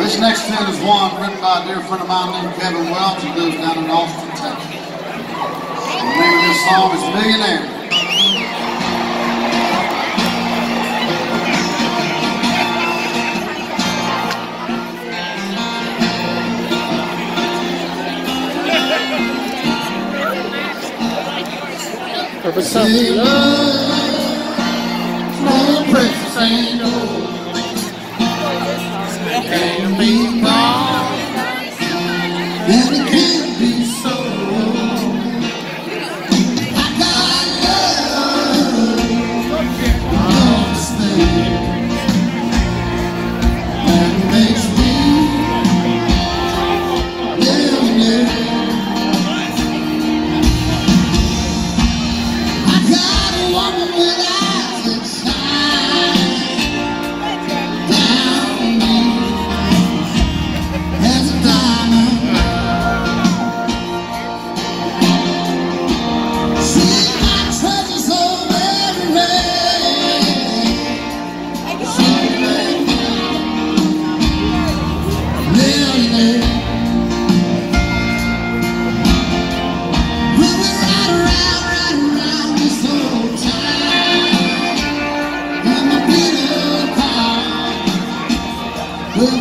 This next tune is one written by a dear friend of mine named Kevin Welch, who lives down in Austin, Texas. The name of this song is Millionaire. Perfect song.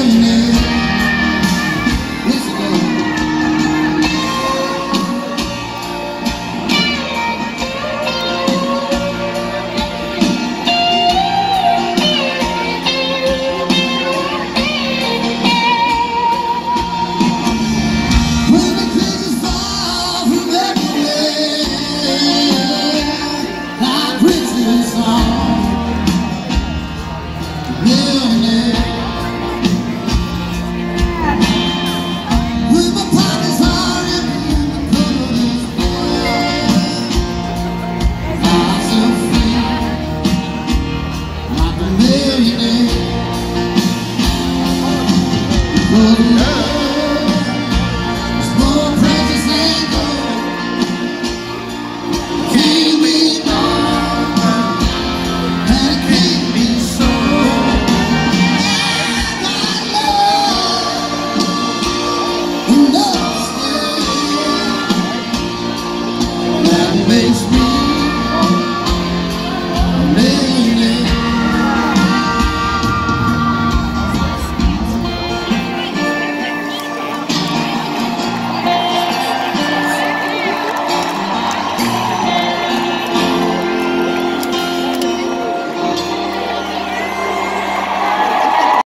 Avenue